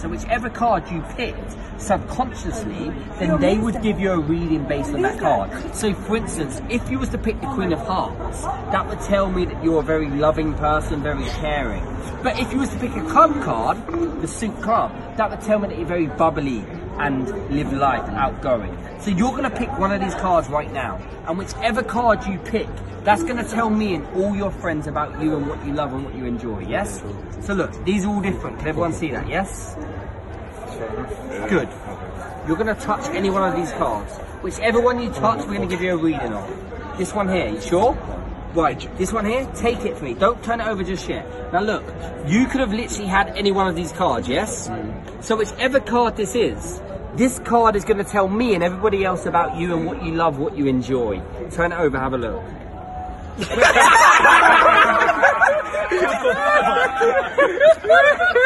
So whichever card you picked subconsciously, then they would give you a reading based on that card. So for instance, if you was to pick the Queen of Hearts, that would tell me that you're a very loving person, very caring. But if you was to pick a club card, the suit club, that would tell me that you're very bubbly and live life outgoing. So you're gonna pick one of these cards right now, and whichever card you pick, that's gonna tell me and all your friends about you and what you love and what you enjoy, yes? So look, these are all different. Can everyone see that, yes? Good. You're gonna touch any one of these cards. Whichever one you touch, we're gonna give you a reading on. This one here, you sure? Right, this one here, take it for me. Don't turn it over just yet. Now look, you could have literally had any one of these cards, yes? So whichever card this is, this card is going to tell me and everybody else about you and what you love, what you enjoy. Turn it over, have a look. Yo, yo, yo, yo,